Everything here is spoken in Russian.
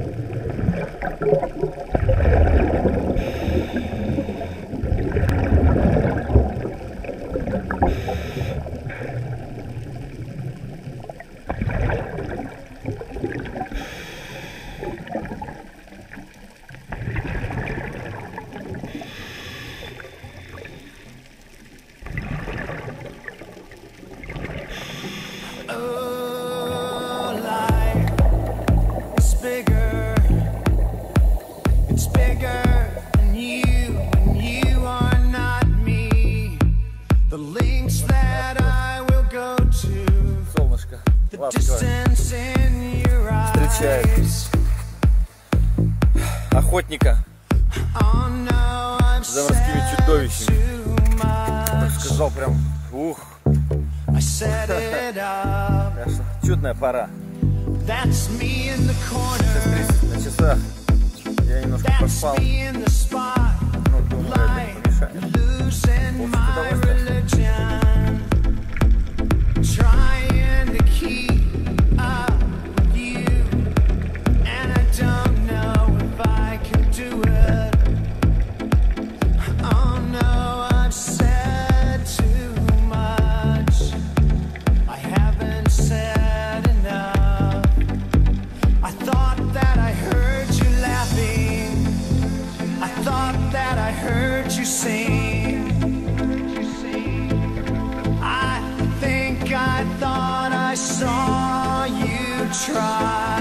Thank you. Солнышко. Встречает охотника за морскими чудовищами. Так сказал прям, ух. Чудная пора. На часах. Ya hay unos cuantos. try.